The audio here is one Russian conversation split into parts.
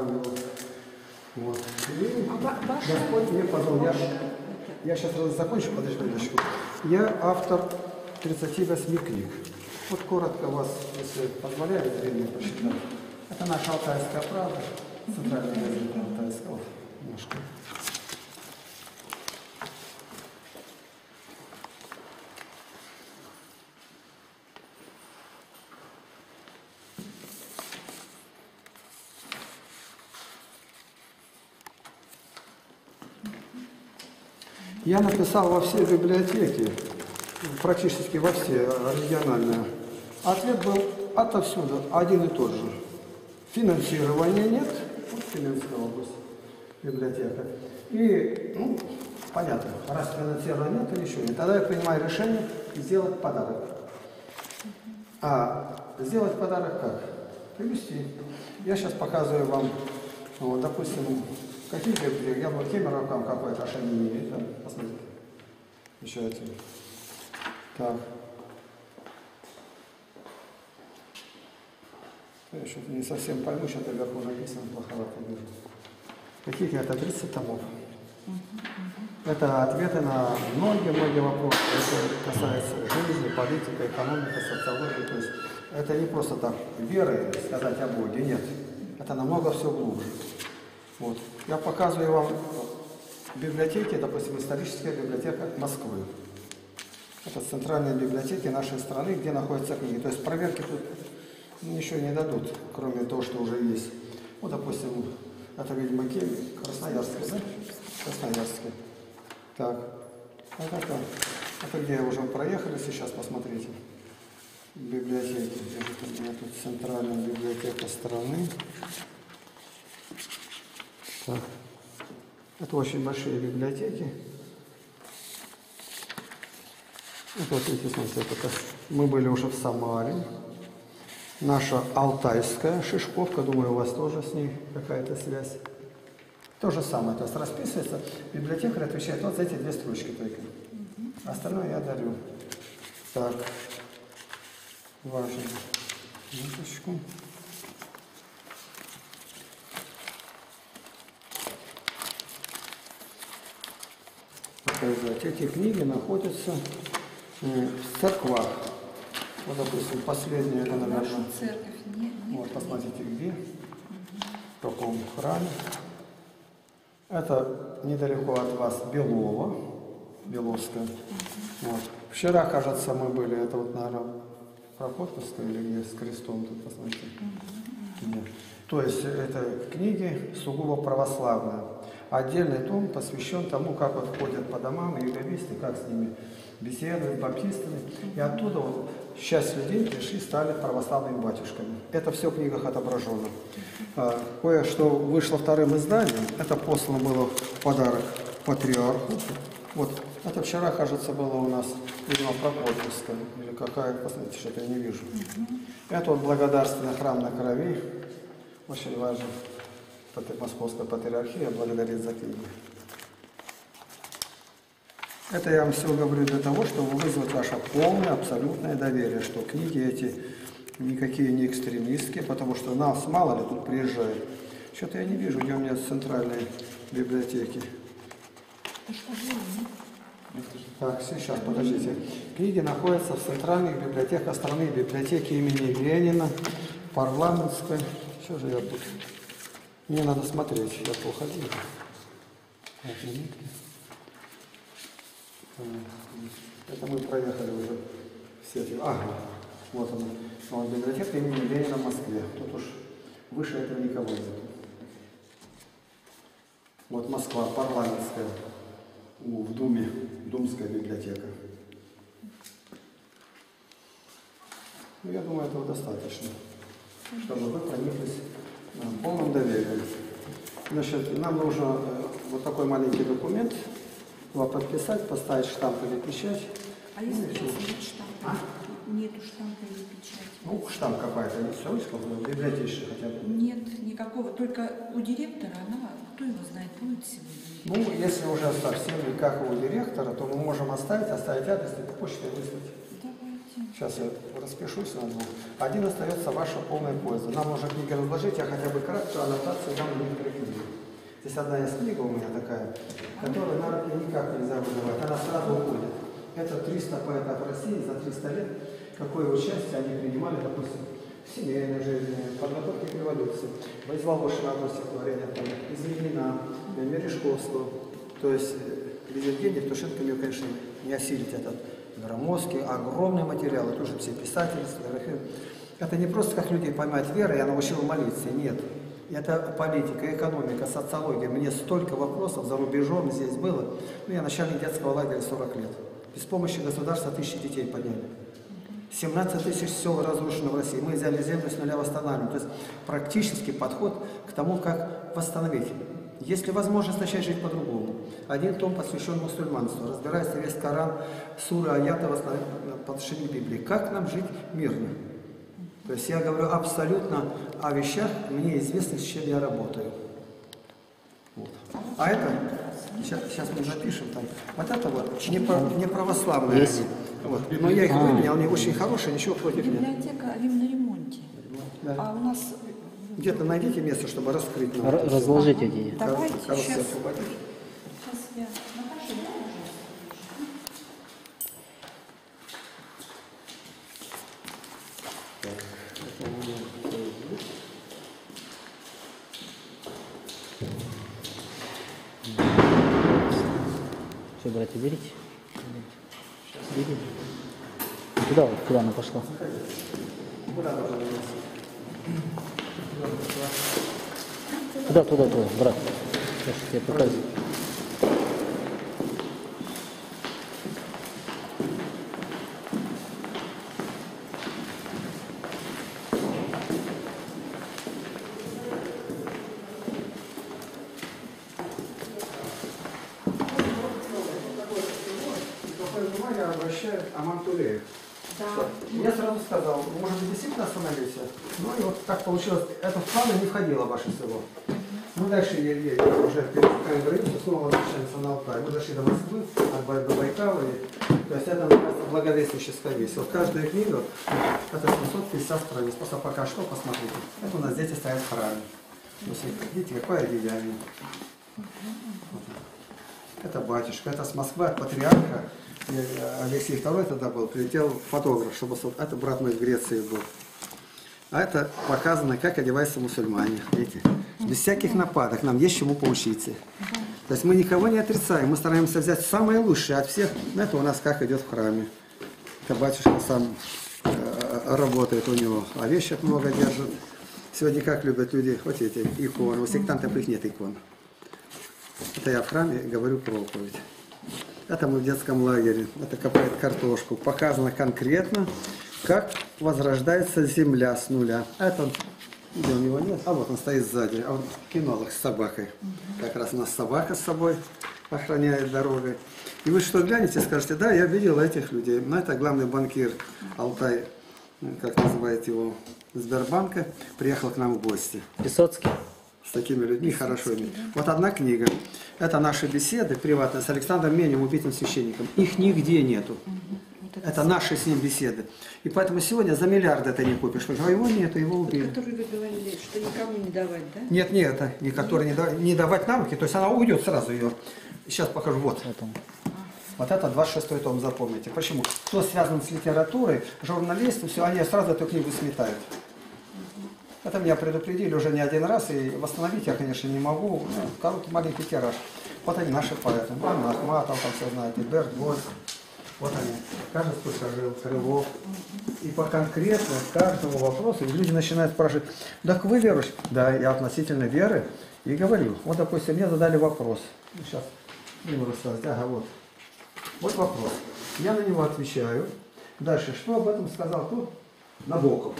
вел. Вот. И А Господь мне позволил. Я, я сейчас закончу, подожди минуточку. Я автор 38 книг. Вот коротко вас, если позволяет время посчитать. Это наша Алтайская правда, центральная газета Алтайская. Вот, немножко. Я написал во все библиотеки, практически во все, региональные. Ответ был отовсюду один и тот же. Финансирования нет, вот Финляндская область, библиотека. И, ну, понятно, раз финансирования нет, то ничего нет. Тогда я принимаю решение сделать подарок. А сделать подарок как? Привести. Я сейчас показываю вам, вот, допустим, какие библиотеки. Я бы Кемерово к вам какое отношение имеет. Да? Посмотрите. Еще один. Так. Я еще не совсем пойму, что-то вверху написано, плоховато вижу. Каких это 30 томов? Это ответы на многие-многие вопросы. Это касается жизни, политики, экономики, социологии. То есть это не просто так веры сказать о Боге, нет. Это намного все глубже. Вот. Я показываю вам библиотеки, допустим, историческая библиотека Москвы. Это центральные библиотеки нашей страны, где находятся книги. То есть проверки тут ничего не дадут, кроме того, что уже есть. Вот, допустим, это, видимо, Кемь, Красноярский, да? Красноярский. Так, вот это, это где уже проехали сейчас, посмотрите. Библиотеки. У меня тут центральная библиотека страны. Так. Это очень большие библиотеки. Это вот видите, смотрите, это мы были уже в Самаре. Наша Алтайская Шишковка, думаю, у вас тоже с ней какая-то связь. То же самое, то есть расписывается, библиотекарь отвечает вот за эти две строчки только. Остальное я дарю. Так, важно. Минуточку. Показать. Эти книги находятся э, в церквах. Вот, допустим, последняя, это, наверное, церковь не, не вот, посмотрите, где, в каком храме. Это недалеко от вас Белово, Беловская. Вот. Вчера, кажется, мы были, это вот, наверное, Прокопьевская или где с крестом, тут посмотрите. Нет. То есть это книги сугубо православные. Отдельный том посвящен тому, как вот ходят по домам иеговисты, как с ними беседуют, баптистами. И оттуда вот часть людей пришли, стали православными батюшками. Это все в книгах отображено. А, Кое-что вышло вторым изданием. Это послано было в подарок патриарху. Вот, это вчера, кажется, было у нас, видимо, Прокопьевская. Или какая, посмотрите, что-то я не вижу. Это вот благодарственный храм на крови. Очень важно. Московская патриархия благодарит за книги. Это я вам все говорю для того, чтобы вызвать ваше полное, абсолютное доверие, что книги эти никакие не экстремистские, потому что нас мало ли тут приезжает. Что-то я не вижу, где у меня центральные библиотеки. Так, сейчас, подождите. Книги находятся в центральных библиотеках страны, библиотеке имени Ленина, парламентской. Что же я тут? Мне надо смотреть, я плохо вижу. Это мы проехали уже все. Ага, вот он. Вот библиотека имени Ленина в Москве. Тут уж выше этого никого нет. Вот Москва, парламентская, в Думе, Думская библиотека. Ну, я думаю, этого достаточно, чтобы вы прониклись э, полным доверием. Значит, нам нужно э, вот такой маленький документ, его подписать, поставить штамп или печать. А если у вас нет штампа? Нету штампа или печати? Ну, штамп какая-то, не все, в библиотечный хотя бы. Нет никакого. Только у директора она, кто его знает, будет сегодня. Ну, если уже совсем у директора, то мы можем оставить, оставить адрес и по почте выслать. Сейчас я распишусь на двух. Один остается ваша полная польза. Нам нужно книги разложить, я хотя бы краткую аннотацию дам некоторые книги. Здесь одна из книг у меня такая, которую на руки никак нельзя выдавать. Она сразу уходит. Это 300 поэтов России за 300 лет. Какое участие они принимали, допустим, в семейной жизни, подготовке к революции. Возволошено одно стихотворение, там, из Ленина, Мережковского. То есть э, без Евгения Евтушенко мне, конечно, не осилить этот громоздкий, огромный материал. Это уже все писатели. Это не просто как людей поймать верой, я научил молиться. Нет. Это политика, экономика, социология. Мне столько вопросов за рубежом здесь было. Ну, я начальник детского лагеря 40 лет. Без помощи государства тысячи детей подняли. 17 тысяч сел разрушено в России. Мы взяли землю с нуля восстанавливаем. То есть практический подход к тому, как восстановить. Если возможность начать жить по-другому. Один том посвящен мусульманству. Разбирается весь Коран, суры, аяты по отношению к Библии. Как нам жить мирно? То есть я говорю абсолютно о вещах, мне известно, с чем я работаю. Вот. А это, сейчас, сейчас мы запишем там, вот это вот не, про, не православные. Есть. Вот. Но я их А. выменял, они очень хорошие, ничего против нет. Библиотека на ремонте. Да. А у нас Где-то найдите место, чтобы раскрыть. нам Р- это всё. разложите эти. давайте Короче, сейчас. освободить. Сейчас я Наташа, да, пожалуйста. Это у меня Facebook. Все, братья, берите. Берите. Куда, вот, куда она пошла? Куда нужно Туда, туда, туда, брат. Сейчас я тебе покажу. Внимание обращает Аман Тулеев. Да. Я сразу сказал, может быть, действительно остановиться. Ну и вот так получилось. Это в планы не входило ваше село. Уже границу, снова возвращаемся на Алтай. Мы дошли до Москвы, от до Байкала. И, то есть это называется благовестническая весть. Вот каждая книга, это 750 страниц. Просто пока что посмотрите. Это у нас дети стоят в храме. Видите, какое одеяние. Это батюшка, это с Москвы от патриарха. И, э, Алексей II тогда был, прилетел фотограф, чтобы это брат мой в Греции был. А это показано, как одеваются мусульмане. Видите? Без всяких нападок, нам есть чему поучиться. То есть мы никого не отрицаем, мы стараемся взять самое лучшее от всех. Это у нас как идет в храме. Это батюшка сам э, работает у него, овечек много держит. Сегодня как любят люди, вот эти иконы, у сектантов их нет икон. Это я в храме говорю проповедь. Это мы в детском лагере. Это копает картошку. Показано конкретно, как возрождается земля с нуля. А Это, где у него нет, а вот он стоит сзади. А вот кинолог с собакой. Как раз у нас собака с собой охраняет дорогой. И вы что глянете, скажете, да, я видел этих людей. Но это главный банкир Алтай, ну, как называют его, Сбербанка, приехал к нам в гости Высоцкий. с такими людьми хорошо иметь. Вот одна книга. Это наши беседы приватные с Александром Менем, убитым священником. Их нигде нету. Вот это, Это наши с ним беседы. И поэтому сегодня за миллиард это не купишь. А его нету, его убили. который вы говорили, что никому не давать, да? Нет, нет, это не который не, да- не давать на руки, то есть она уйдет сразу ее. Сейчас покажу, вот. Вот он. Вот это 26 том, запомните. Почему? Кто связан с литературой, журналисты, все, они сразу эту книгу сметают. Это меня предупредили уже не один раз, и восстановить я, конечно, не могу. Ну, короткий, маленький тираж. Вот они, наши поэты. Анна Ахматов, там все знаете, Берт Гольц. Вот они. Каждый сколько жил, Крылов. И по конкретно каждому вопросу люди начинают спрашивать, так вы верующий? Да, я относительно веры и говорю. Вот, допустим, мне задали вопрос. Ну, сейчас не буду рассказывать. Ага, вот. Вот вопрос. Я на него отвечаю. Дальше, что об этом сказал кто? Набоков.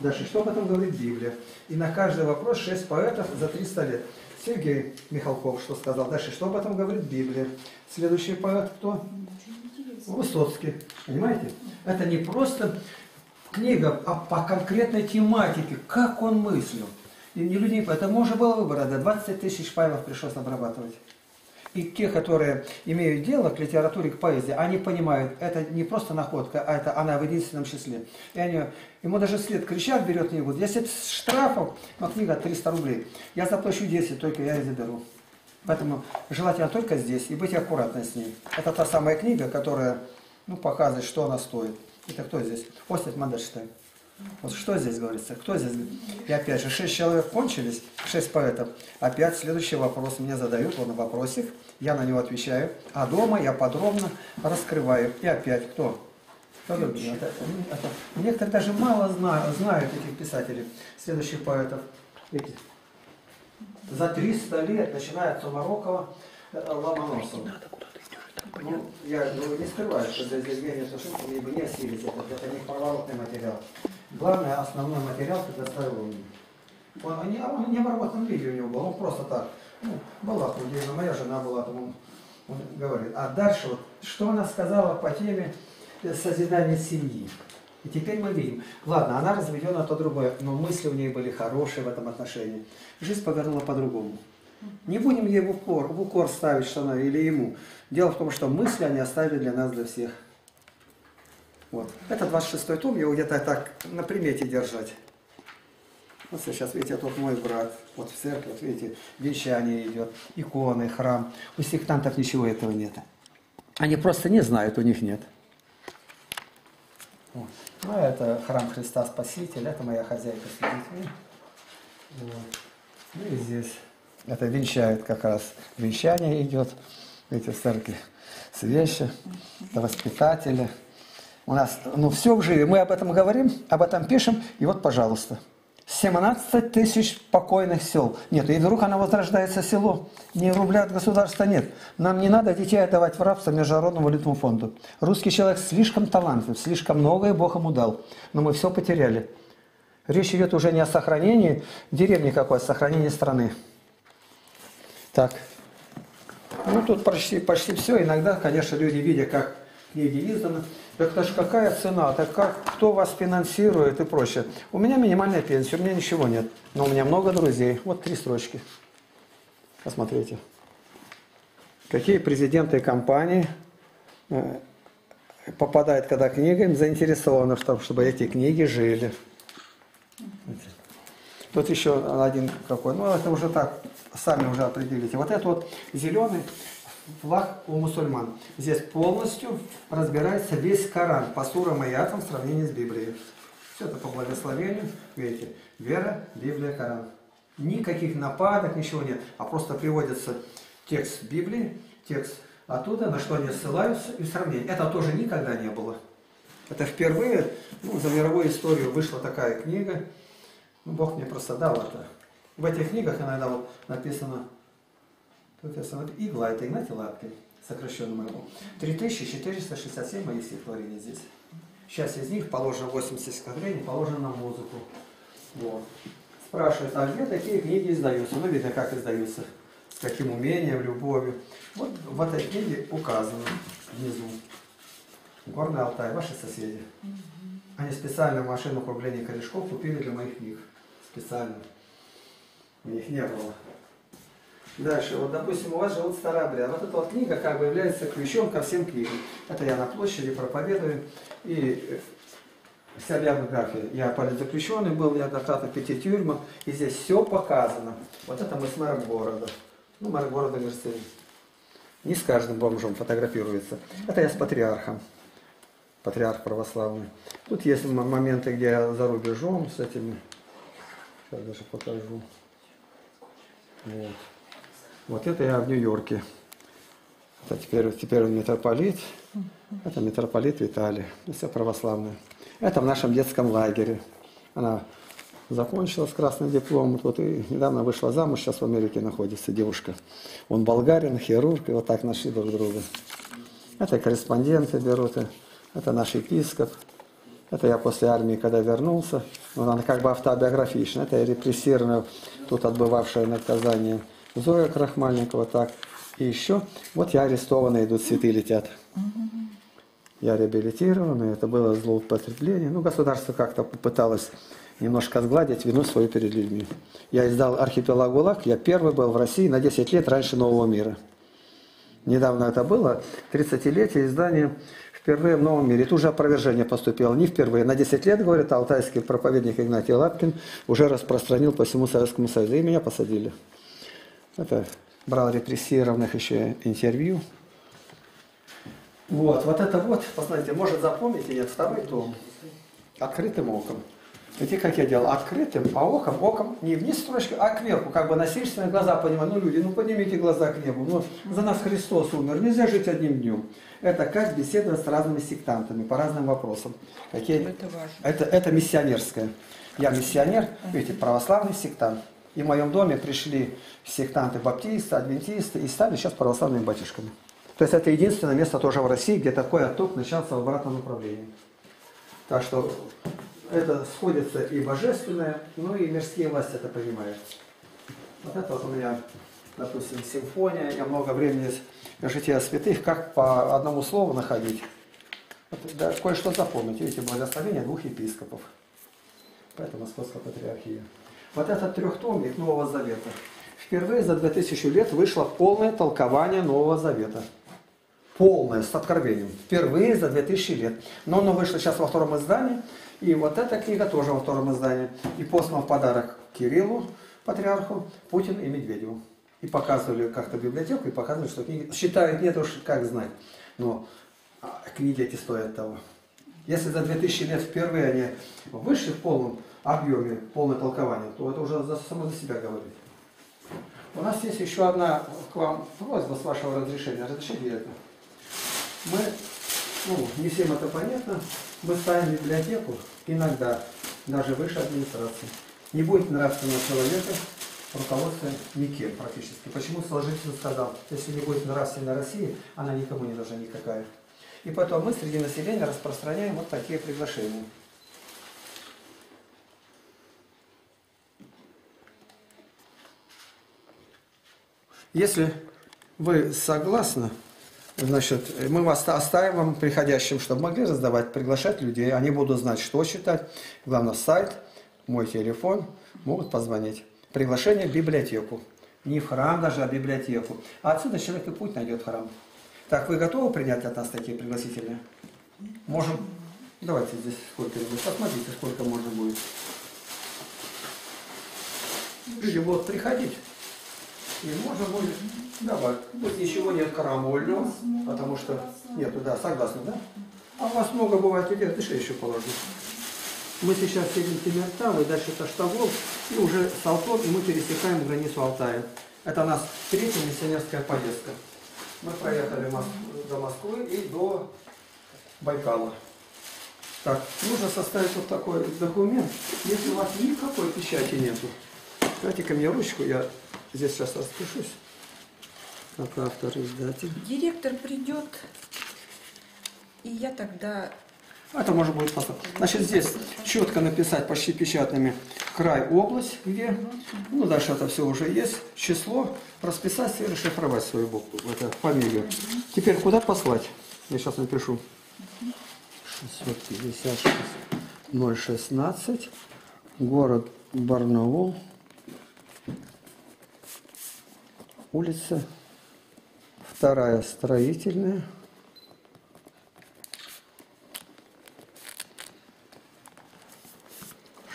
Дальше, что об этом говорит Библия? И на каждый вопрос шесть поэтов за 300 лет. Сергей Михалков что сказал? Дальше, что об этом говорит Библия? Следующий поэт кто? Высоцкий. Понимаете? Это не просто книга, а по конкретной тематике, как он мыслил. И не понимают. Это можно было выбора, да, 20 тысяч файлов пришлось обрабатывать. И те, которые имеют дело к литературе, к поэзии, они понимают, это не просто находка, а это она в единственном числе. И они, ему даже след кричат, берет книгу. Если с штрафом, но книга 300 рублей, я заплачу 10, только я и заберу. Поэтому желательно только здесь и быть аккуратной с ней. Это та самая книга, которая ну, показывает, что она стоит. Это кто здесь? Осип Мандельштейн. Вот что здесь говорится? Кто здесь? И опять же, шесть человек кончились, шесть поэтов. Опять следующий вопрос мне задают, он вопросик, я на него отвечаю. А дома я подробно раскрываю. И опять кто? Кто? Это, это, некоторые даже мало знают, знают этих писателей, следующих поэтов. Эти. За 300 лет, начиная от Сумарокова, Ломоносова. Ну, я ну, не скрываю, что за изъявление сушилки мне бы не осилить это. Это не поворотный материал. Главное, основной материал предоставил он. Он не, он не в работном виде у него был, он просто так. Ну, была худея, моя жена была, там он, он говорит. А дальше вот, что она сказала по теме созидания семьи. И теперь мы видим, ладно, она разведена, то другое, но мысли у нее были хорошие в этом отношении. Жизнь повернула по-другому. Не будем ей в укор, в укор ставить, что она или ему. Дело в том, что мысли они оставили для нас, для всех. Вот. Это 26 том, его где-то так на примете держать. Вот сейчас, видите, тут мой брат, вот в церкви, вот видите, венчание идет, иконы, храм. У сектантов ничего этого нет. Они просто не знают, у них нет. Вот. Ну, это храм Христа Спасителя, это моя хозяйка сидит. Вот. Ну и здесь. Это венчает как раз. Венчание идет, в церкви. Свечи, воспитатели. У нас, ну, все в живе. Мы об этом говорим, об этом пишем, и вот, пожалуйста. 17 тысяч покойных сел. Нет, и вдруг она возрождается село. Ни рубля от государства нет. Нам не надо детей отдавать в рабство Международному валютному фонду. Русский человек слишком талантлив, слишком многое Бог ему дал. Но мы все потеряли. Речь идет уже не о сохранении деревни какой, а о сохранении страны. Так. Ну, тут почти, почти все. Иногда, конечно, люди, видя, как книги изданы, так это же какая цена, так как, кто вас финансирует и прочее. У меня минимальная пенсия, у меня ничего нет. Но у меня много друзей. Вот три строчки. Посмотрите. Какие президенты компании э, попадают, когда книгами заинтересованы в том, чтобы эти книги жили. Тут еще один какой. Ну, это уже так, сами уже определите. Вот это вот зеленый флаг у мусульман. Здесь полностью разбирается весь Коран по сурам и аятам в сравнении с Библией. Все это по благословению. Видите, вера, Библия, Коран. Никаких нападок, ничего нет. А просто приводится текст Библии, текст оттуда, на что они ссылаются, и сравнение. Это тоже никогда не было. Это впервые ну, за мировую историю вышла такая книга. Ну, Бог мне просто дал это. В этих книгах иногда вот написано Тут я смотрю, игла, это Игнатий Лапкин, сокращенно моему. 3467 моих стихотворений здесь. Сейчас из них положено 80 стихотворений, положено на музыку. Вот. Спрашивают, а где такие книги издаются? Ну, видно, как издаются. С каким умением, любовью. Вот в этой книге указано внизу. Горный Алтай, ваши соседи. Они специально машину управления корешков купили для моих книг. Специально. У них не было. Дальше, вот, допустим, у вас живут старообряд. Вот эта вот книга как бы является ключом ко всем книгам. Это я на площади проповедую. И э, вся биография. Я политзаключенный был неоднократно в пяти тюрьмах. И здесь все показано. Вот это мы с мэром города. Ну, мэр города Мерсин. Не с каждым бомжом фотографируется. Это я с патриархом. Патриарх православный. Тут есть моменты, где я за рубежом с этими. Сейчас даже покажу. Вот. Вот это я в Нью-Йорке. Это теперь, теперь он митрополит. Это митрополит Виталий. Все православные. Это в нашем детском лагере. Она закончила с красным дипломом. Вот и недавно вышла замуж, сейчас в Америке находится девушка. Он болгарин, хирург, и вот так нашли друг друга. Это корреспонденты берут, это наш епископ. Это я после армии, когда вернулся. Вот она как бы автобиографичная. Это я репрессированная, тут отбывавшая наказание Зоя Крахмальникова, так. И еще, вот я арестованный, идут цветы летят. Я реабилитирован, это было злоупотребление. Ну, государство как-то попыталось немножко сгладить вину свою перед людьми. Я издал «Архипелаг ГУЛАГ», я первый был в России на 10 лет раньше Нового мира. Недавно это было, 30-летие издания впервые в новом мире. Тут уже опровержение поступило, не впервые. На 10 лет, говорит, алтайский проповедник Игнатий Лапкин уже распространил по всему Советскому Союзу. И меня посадили. Это брал репрессированных еще интервью. Вот, вот это вот, посмотрите, может запомнить и нет, второй том. Открытым оком. Видите, как я делал? Открытым, а оком, оком не вниз строчка, а кверху, как бы насильственные глаза понимаю. Ну, люди, ну поднимите глаза к небу. Ну, за нас Христос умер, нельзя жить одним днем. Это как беседовать с разными сектантами по разным вопросам. Какие... Это важно. Это, это миссионерское. Я миссионер, видите, православный сектант. И в моем доме пришли сектанты баптисты, адвентисты и стали сейчас православными батюшками. То есть это единственное место тоже в России, где такой отток начался в обратном направлении. Так что это сходится и божественное, ну и мирские власти это понимают. Вот это вот у меня, допустим, симфония, я много времени жития святых, как по одному слову находить. Да, кое-что запомнить, видите, благословение двух епископов. Поэтому Московская патриархия. Вот этот трехтомник Нового Завета. Впервые за 2000 лет вышло полное толкование Нового Завета. Полное, с откровением. Впервые за 2000 лет. Но оно вышло сейчас во втором издании. И вот эта книга тоже во втором издании. И послан в подарок Кириллу, патриарху, Путину и Медведеву. И показывали как-то библиотеку, и показывали, что книги... Считают, нет уж, как знать. Но а, книги эти стоят того. Если за 2000 лет впервые они вышли в полном объеме, полное толкование, то это уже за, само за себя говорит. У нас есть еще одна к вам просьба с вашего разрешения. Разрешите это? Мы, ну, не всем это понятно, мы ставим библиотеку иногда даже выше администрации. Не будет нравственного человека руководства никем практически. Почему Солженицын сказал, если не будет нравственной России, она никому не нужна никакая. И потом мы среди населения распространяем вот такие приглашения. Если вы согласны, значит, мы вас оставим вам приходящим, чтобы могли раздавать, приглашать людей. Они будут знать, что читать. Главное, сайт, мой телефон, могут позвонить. Приглашение в библиотеку. Не в храм даже, а в библиотеку. А отсюда человек и путь найдет храм. Так, вы готовы принять от нас такие пригласительные? Можем. Давайте здесь сколько будет. Посмотрите, сколько можно будет. Люди будут приходить. И можно будет давать. Вот ничего нет карамольного, потому что нету, да, согласны, да? А у вас много бывает людей, дыши еще положи. Мы сейчас едем и дальше Таштагол, и уже Салтон, и мы пересекаем границу Алтая. Это у нас третья миссионерская поездка. Мы проехали до Москвы и до Байкала. Так, нужно составить вот такой документ. Если у вас никакой печати нету, дайте ко мне ручку, я здесь сейчас распишусь. Как автор издатель. Директор придет, и я тогда... Это можно будет поставить. Значит, здесь четко написать почти печатными край, область, где, ну, дальше это все уже есть, число, расписать и расшифровать свою букву, это фамилию. Теперь куда послать? Я сейчас напишу. 656 016, город Барнаул, улица, вторая строительная,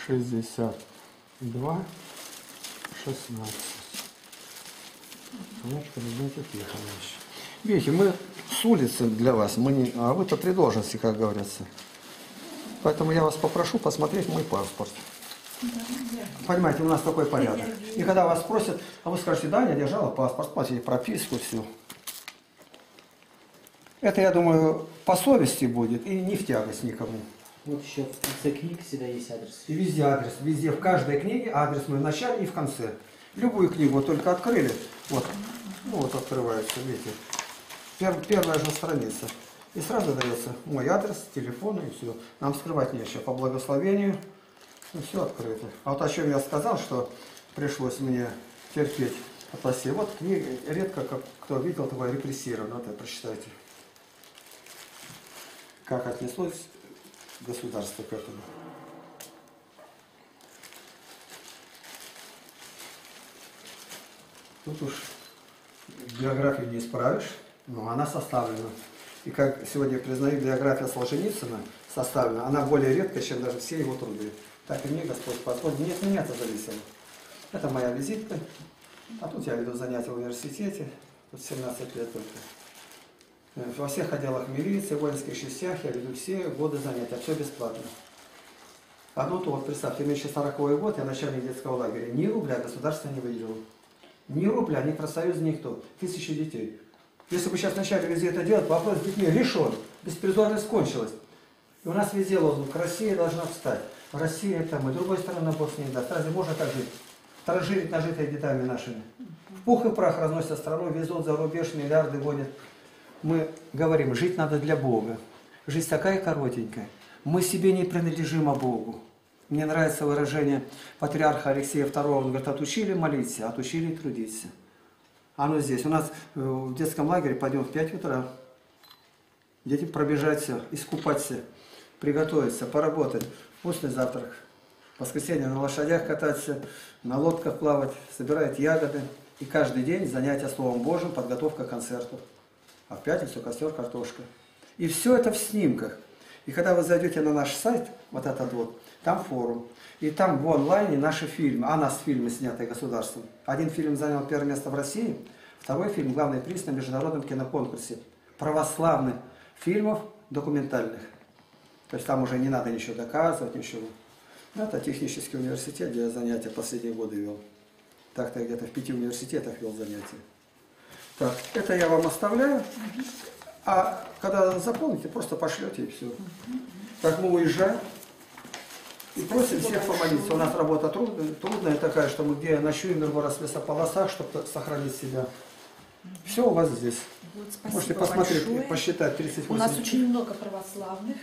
шестьдесят два шестнадцать. Собачка. Видите, мы с улицы для вас, мы не, а вы-то при должности, как говорится. Поэтому я вас попрошу посмотреть мой паспорт. Понимаете, у нас такой порядок. И когда вас спросят, а вы скажете, да, я держала паспорт, платите прописку, все. Это, я думаю, по совести будет и не в тягость никому. Вот еще в конце книг всегда есть адрес. И везде адрес, везде, в каждой книге адрес мой в начале и в конце. Любую книгу только открыли, вот, ну вот открывается, видите, Пер, первая же страница. И сразу дается мой адрес, телефон и все. Нам скрывать нечего. По благословению ну, все открыто. А вот о чем я сказал, что пришлось мне терпеть от властей. Вот книга, редко как, кто видел такое репрессировано. Это прочитайте. Как отнеслось государство к этому. Тут уж биографию не исправишь. Но она составлена. И как сегодня признают, биография Солженицына составлена, она более редкая, чем даже все его труды. Так и мне Господь позволил. Не от меня это зависело. Это моя визитка. А тут я веду занятия в университете. Тут 17 лет только. Э, Во всех отделах милиции, воинских частях я веду все годы занятия, все бесплатно. Одно то, вот представьте, мне еще 40 год, я начальник детского лагеря, ни рубля государство не выделило. Ни рубля, ни профсоюз, никто. Тысячи детей. Если бы сейчас начали везде это делать, вопрос с детьми решен. Беспризорность кончилась. И у нас везде лозунг «Россия должна встать». Россия это мы, другой стороны Бог не даст. Разве можно так жить? Транжирить нажитые детами нашими. В пух и прах разносят страну, везут за рубеж, миллиарды гонят. Мы говорим, жить надо для Бога. Жизнь такая коротенькая. Мы себе не принадлежим, а Богу. Мне нравится выражение патриарха Алексея II. Он говорит, отучили молиться, отучили трудиться. Оно здесь. У нас э, в детском лагере пойдем в 5 утра. Дети пробежаться, искупаться, приготовиться, поработать. Вкусный завтрак. В воскресенье на лошадях кататься, на лодках плавать, собирать ягоды. И каждый день занятия Словом Божьим, подготовка к концерту. А в пятницу костер, картошка. И все это в снимках. И когда вы зайдете на наш сайт, вот этот вот, там форум. И там в онлайне наши фильмы, а нас фильмы, снятые государством. Один фильм занял первое место в России, второй фильм главный приз на международном киноконкурсе православных фильмов документальных. То есть там уже не надо ничего доказывать, ничего. Ну, Это технический университет, где я занятия последние годы вел. Так-то где-то в пяти университетах вел занятия. Так, это я вам оставляю. А когда заполните, просто пошлете и все. Так мы уезжаем. И просим всех помолиться. У нас работа трудная, трудная такая, что мы где ночуем в лесополосах, чтобы сохранить себя. Все у вас здесь. Вот, спасибо Можете посмотреть, большое. посчитать 38. У нас очень много православных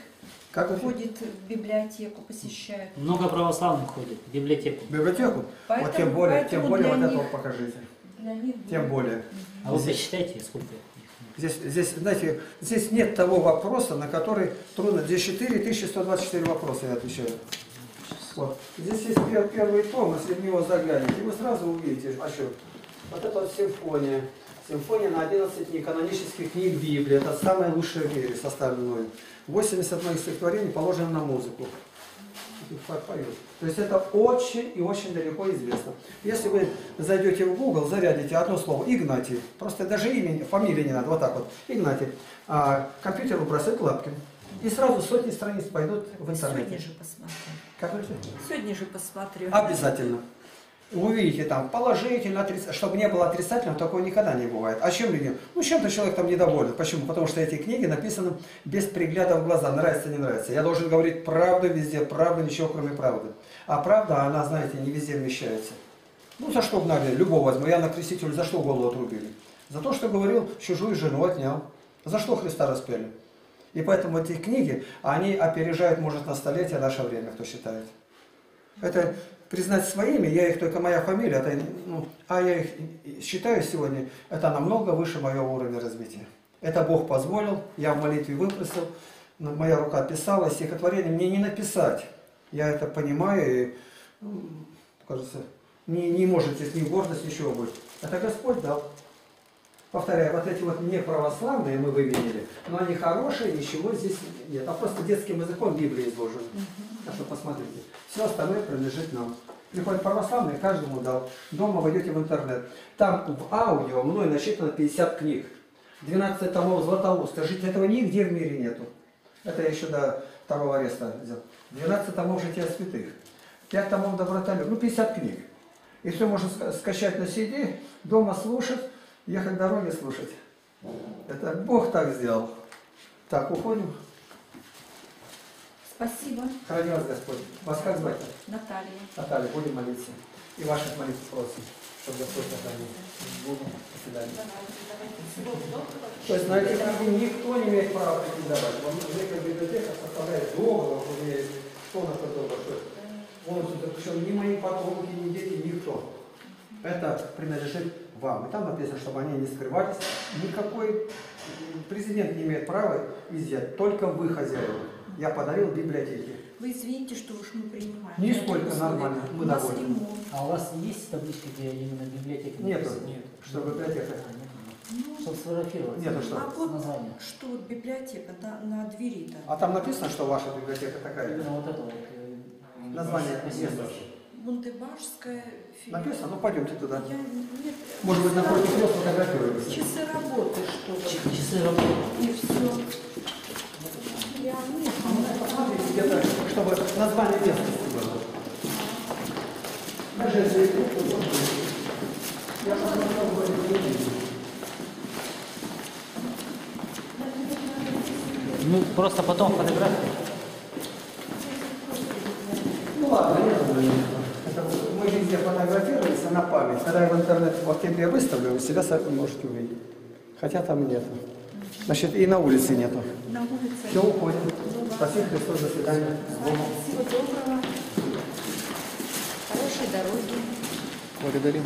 Как ходит в библиотеку, посещают. Много православных ходит в библиотеку. В библиотеку? вот Поэтому- тем более, тем более вот этого них- покажите. Для них Тем более. А вы посчитайте, сколько. Здесь, здесь, знаете, здесь нет того вопроса, на который трудно. Здесь 4124 вопроса я отвечаю. Вот. Здесь есть пер- первый том, если в него заглянете, и вы сразу увидите, а что? Вот это вот симфония. Симфония на 11 неканонических книг Библии. Это самая лучшая в мире, составленная. 80 моих стихотворений положено на музыку. Поют. То есть это очень и очень далеко известно. Если вы зайдете в Google, зарядите одно слово Игнатий, просто даже имя, фамилии не надо, вот так вот, Игнатий, а компьютер выбрасывает Лапкин. И сразу сотни страниц пойдут в Сегодня интернете. же посмотрю. Как вы? Сегодня же посмотрю. Обязательно. Увидите там положительно, чтобы не было отрицательного, такого никогда не бывает. А чем люди? Ну, чем-то человек там недоволен. Почему? Потому что эти книги написаны без пригляда в глаза, нравится, не нравится. Я должен говорить правду везде, правду, ничего кроме правды. А правда, она, знаете, не везде вмещается. Ну, за что гнали? Любого возьму. Я на крестителю за что голову отрубили? За то, что говорил, чужую жену отнял. За что Христа распяли? И поэтому эти книги, они опережают, может, на столетие наше время, кто считает. Это признать своими, я их только моя фамилия, это, ну, а я их считаю сегодня, это намного выше моего уровня развития. Это Бог позволил, я в молитве выпросил, моя рука писала, стихотворение мне не написать. Я это понимаю, и, ну, кажется, не, не может здесь ни гордость, ничего быть. Это Господь дал. Повторяю, вот эти вот неправославные мы вывели, но они хорошие, ничего здесь нет. А просто детским языком Библия изложена. Так что посмотрите. Все остальное принадлежит нам. Приходит православный, каждому дал. Дома вы идете в интернет. Там в аудио мной насчитано 50 книг. 12 томов Златоуста. Скажите, этого нигде в мире нету. Это я еще до второго ареста взял. 12 томов Жития святых. 5 томов Добротолюб. Ну, 50 книг. И все можно ска- скачать на CD, дома слушать, ехать дороги слушать. Это Бог так сделал. Так, уходим. Спасибо, Храни вас Господь. Вас как звать? Наталья. Наталья, будем молиться. И ваших молитв просим, чтобы Господь сохранил. Будем. До свидания. То есть на эти книги никто не имеет права претендовать. Вам некая библиотека составляет договор, у меня есть что на это договор, что это? полностью заключен ни мои потомки, ни дети, никто. Это принадлежит вам. И там написано, чтобы они не скрывались. Никакой президент не имеет права изъять, только вы хозяева. Я подарил библиотеке. Вы извините, что уж мы принимаем. Нисколько нормально, мы У нас довольны. ремонт. А у вас есть таблички, где именно библиотека? Нету. Нет. Что библиотека? А, нет. Чтобы сфотографировать. Нет, а что? А вот Название. что библиотека на, на двери-то? А там написано, что ваша библиотека такая? Именно вот это вот. э, Название места. Монтебашская фи- Написано? Ну пойдемте туда. Я, нет, Может быть, напротив него сфотографируемся. Часы работы, что? Часы работы. И все. Я чтобы название местности. Даже если я посмотрел. Ну, просто потом фотографии. Ну ладно, вот Мы везде фотографировались на память. Когда я в интернет в октябре выставлю, вы себя можете увидеть. Хотя там нету. Значит, и на улице нету. На улице. Все, уходим. Спасибо, Христос, до свидания. Всего доброго. Хорошей дороги. Благодарим.